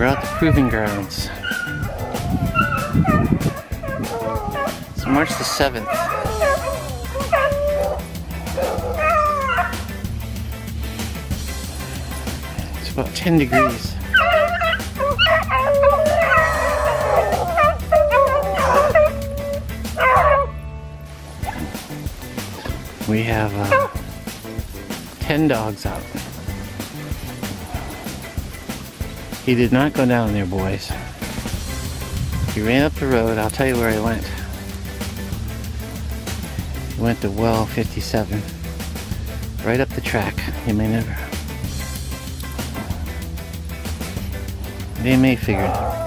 We're at the proving grounds. It's March the 7th. It's about 10 degrees. We have uh, 10 dogs out. He did not go down there, boys. He ran up the road. I'll tell you where he went. He went to well 57. Right up the track. You may never. They may figure it out.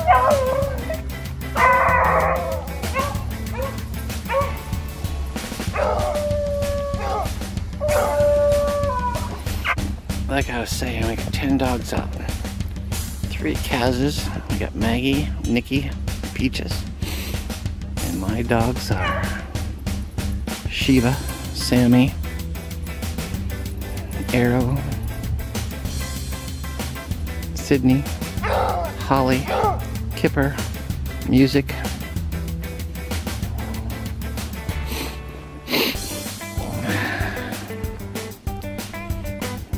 Like I was saying, we got 10 dogs out. Three Kazes. We got Maggie, Nikki, Peaches. And my dogs are Shiva, Sammy, Arrow, Sydney, Holly, Kipper, Music.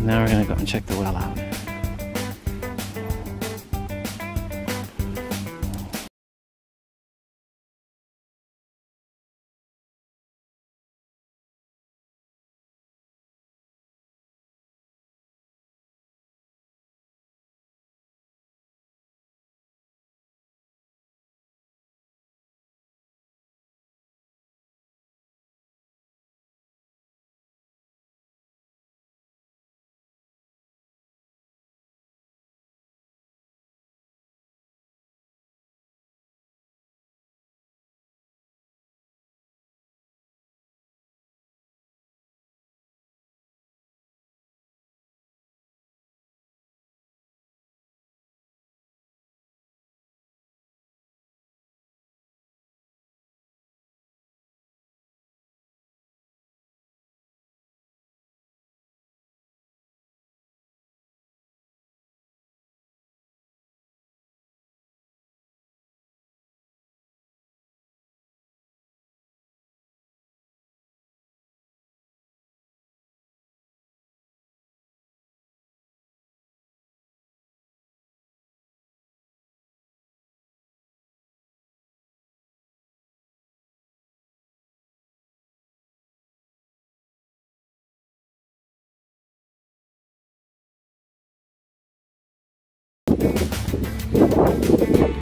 Now we're gonna go and check the well out. よかった。